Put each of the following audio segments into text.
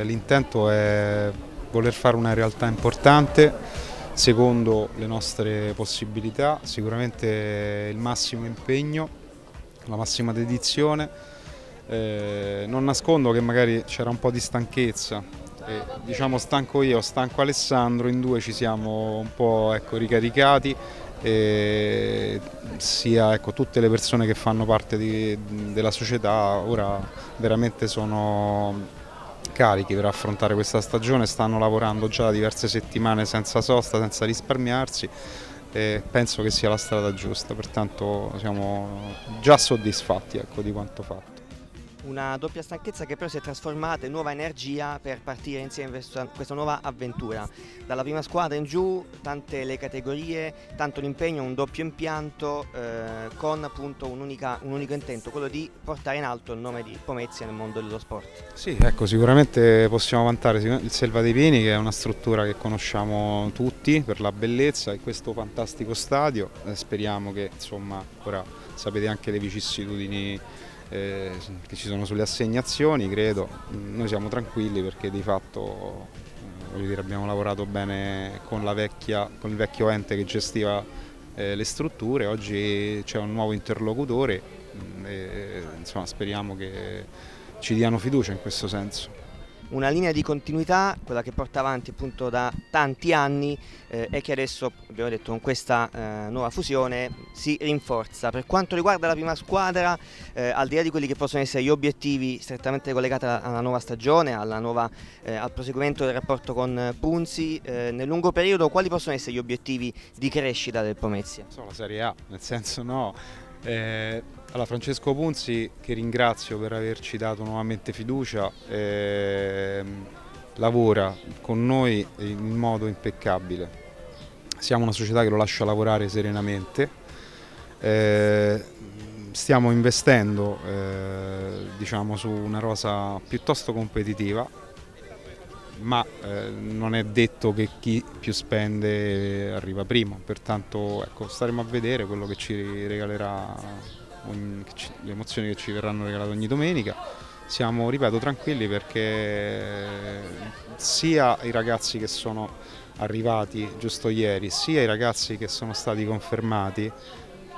eh, l'intento è voler fare una realtà importante secondo le nostre possibilità, sicuramente il massimo impegno, la massima dedizione. Eh, non nascondo che magari c'era un po' di stanchezza, eh, diciamo stanco io, stanco Alessandro, in due ci siamo un po' ecco, ricaricati e sia ecco, tutte le persone che fanno parte di, della società ora veramente sono carichi per affrontare questa stagione, stanno lavorando già da diverse settimane senza sosta, senza risparmiarsi e penso che sia la strada giusta, pertanto siamo già soddisfatti ecco, di quanto fatto una doppia stanchezza che però si è trasformata in nuova energia per partire insieme verso questa nuova avventura. Dalla prima squadra in giù, tante le categorie, tanto l'impegno, un doppio impianto eh, con appunto un, unica, un, unico intento, quello di portare in alto il nome di Pomezia nel mondo dello sport. Sì, ecco, sicuramente possiamo vantare il Selva dei Pini che è una struttura che conosciamo tutti per la bellezza e questo fantastico stadio, eh, speriamo che insomma ora sapete anche le vicissitudini eh, che ci sono sulle assegnazioni, credo. Noi siamo tranquilli perché di fatto eh, dire, abbiamo lavorato bene con, vecchia, con, il vecchio ente che gestiva eh, le strutture, oggi c'è un nuovo interlocutore mm, e insomma, speriamo che ci diano fiducia in questo senso una linea di continuità, quella che porta avanti appunto da tanti anni eh, e che adesso, abbiamo detto, con questa eh, nuova fusione si rinforza. Per quanto riguarda la prima squadra, eh, al di là di quelli che possono essere gli obiettivi strettamente collegati alla nuova stagione, nuova, eh, al proseguimento del rapporto con Punzi, eh, nel lungo periodo quali possono essere gli obiettivi di crescita del Pomezia? la Serie A, nel senso no. Eh, allora, Francesco Punzi, che ringrazio per averci dato nuovamente fiducia, eh, lavora con noi in modo impeccabile. Siamo una società che lo lascia lavorare serenamente. Eh, stiamo investendo eh, diciamo, su una rosa piuttosto competitiva, ma eh, non è detto che chi più spende arriva prima, pertanto ecco, staremo a vedere quello che ci regalerà ogni, le emozioni che ci verranno regalate ogni domenica. Siamo, ripeto, tranquilli perché sia i ragazzi che sono arrivati giusto ieri, sia i ragazzi che sono stati confermati,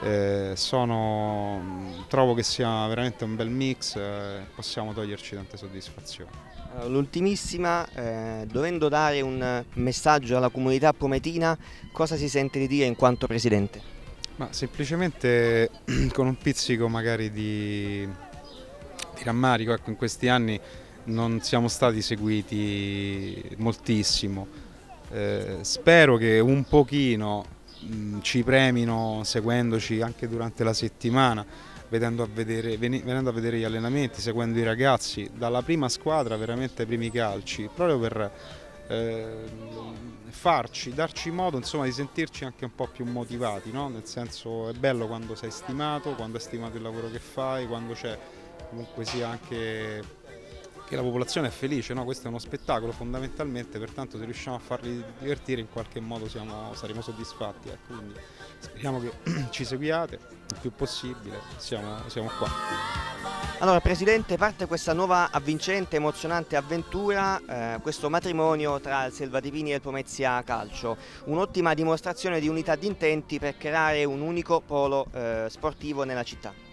eh, sono, trovo che sia veramente un bel mix, eh, possiamo toglierci tante soddisfazioni. L'ultimissima, eh, dovendo dare un messaggio alla comunità pometina, cosa si sente di dire in quanto presidente? Ma semplicemente con un pizzico magari di, di rammarico, ecco, in questi anni non siamo stati seguiti moltissimo. Eh, spero che un pochino mh, ci premino seguendoci anche durante la settimana, a vedere, venendo a vedere gli allenamenti, seguendo i ragazzi, dalla prima squadra veramente ai primi calci, proprio per eh, farci, darci modo insomma, di sentirci anche un po' più motivati, no? nel senso è bello quando sei stimato, quando è stimato il lavoro che fai, quando c'è comunque sia anche che la popolazione è felice, no? questo è uno spettacolo fondamentalmente, pertanto se riusciamo a farli divertire in qualche modo siamo, saremo soddisfatti, ecco. quindi speriamo che ci seguiate il più possibile, siamo, siamo qua. Allora Presidente, parte questa nuova avvincente, emozionante avventura, eh, questo matrimonio tra il Selvatipini e il Pomezia Calcio, un'ottima dimostrazione di unità di intenti per creare un unico polo eh, sportivo nella città.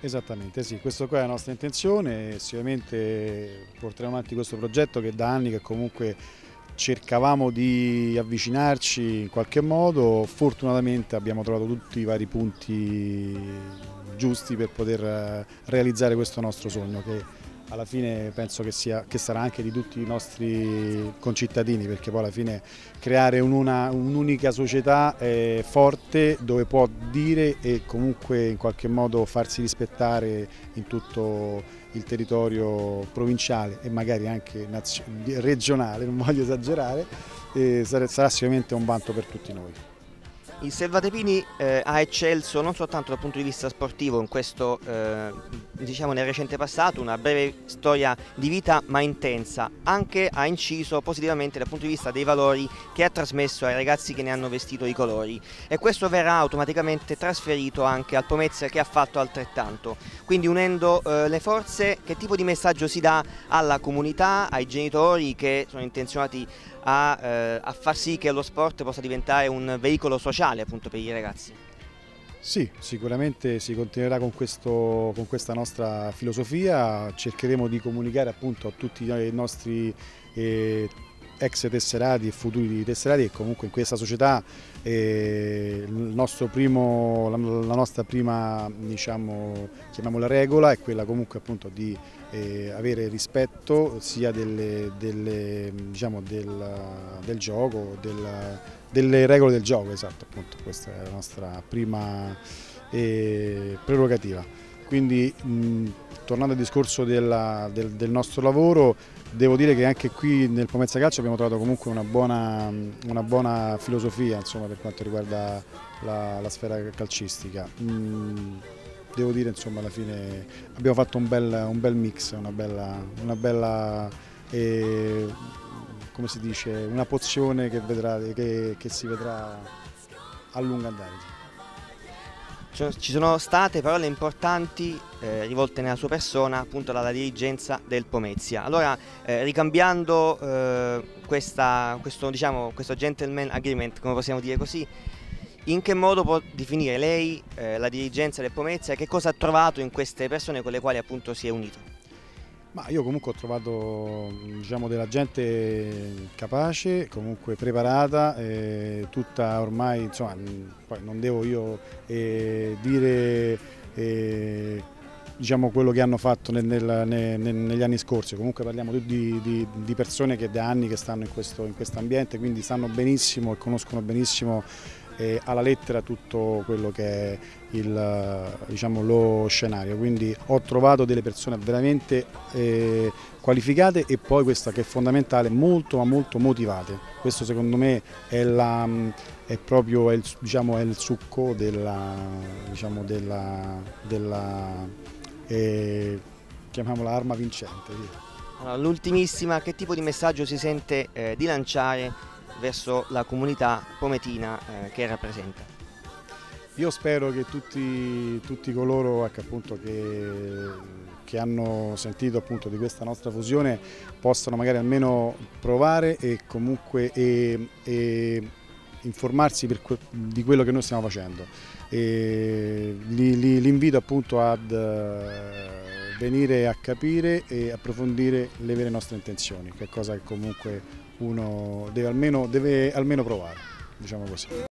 Esattamente, sì, questa qua è la nostra intenzione, sicuramente porteremo avanti questo progetto che da anni che comunque cercavamo di avvicinarci in qualche modo, fortunatamente abbiamo trovato tutti i vari punti giusti per poter eh, realizzare questo nostro sogno che alla fine penso che, sia, che sarà anche di tutti i nostri concittadini perché poi alla fine creare un'unica un società forte dove può dire e comunque in qualche modo farsi rispettare in tutto il territorio provinciale e magari anche regionale, non voglio esagerare, sarà sicuramente un vanto per tutti noi. Il Selvatepini eh, ha eccelso non soltanto dal punto di vista sportivo in questo, eh, diciamo nel recente passato, una breve storia di vita ma intensa, anche ha inciso positivamente dal punto di vista dei valori che ha trasmesso ai ragazzi che ne hanno vestito i colori e questo verrà automaticamente trasferito anche al Pomezia che ha fatto altrettanto. Quindi unendo eh, le forze, che tipo di messaggio si dà alla comunità, ai genitori che sono intenzionati a, eh, a far sì che lo sport possa diventare un veicolo sociale appunto per i ragazzi. Sì, sicuramente si continuerà con, questo, con, questa nostra filosofia, cercheremo di comunicare appunto a tutti i nostri eh, ex tesserati e futuri tesserati che comunque in questa società eh, primo, la, la, nostra prima diciamo, regola è quella comunque appunto di eh, avere rispetto sia delle, delle, diciamo, del, del, gioco, del, delle regole del gioco, esatto appunto questa è la nostra prima eh, prerogativa. Quindi mh, tornando al discorso della, del, del, nostro lavoro, devo dire che anche qui nel Pomezia Calcio abbiamo trovato comunque una buona, una buona filosofia insomma, per quanto riguarda la, la sfera calcistica. Mh, devo dire insomma alla fine abbiamo fatto un bel, un bel mix, una bella, una bella eh, come si dice, una pozione che, vedrà, che, che si vedrà a lungo andare. Ci sono state parole importanti eh, rivolte nella sua persona appunto dalla dirigenza del Pomezia. Allora, eh, ricambiando eh, questa, questo, diciamo, questo gentleman agreement, come possiamo dire così, in che modo può definire lei eh, la dirigenza del Pomezia e che cosa ha trovato in queste persone con le quali appunto si è unito? Ma io comunque ho trovato diciamo, della gente capace, comunque preparata, eh, tutta ormai, insomma, poi non devo io eh, dire eh, diciamo, quello che hanno fatto nel, nel, nel, negli anni scorsi, comunque parliamo di, di, di, persone che da anni che stanno in questo in ambiente, quindi sanno benissimo e conoscono benissimo eh, alla lettera tutto quello che è il, diciamo, lo scenario, quindi ho trovato delle persone veramente eh, qualificate e poi questa che è fondamentale, molto ma molto motivate. Questo secondo me è, la, è proprio è il, diciamo, è il, succo della, diciamo, della, della eh, chiamiamola arma vincente. L'ultimissima, che tipo di messaggio si sente eh, di lanciare verso la comunità pometina eh, che rappresenta. Io spero che tutti, tutti coloro ecco, appunto, che, che, hanno sentito appunto, di questa nostra fusione possano magari almeno provare e comunque e, e informarsi que di quello che noi stiamo facendo. Li, li, li, invito appunto ad uh, venire a capire e approfondire le vere nostre intenzioni, che è cosa che comunque uno deve almeno, deve almeno provare, diciamo così.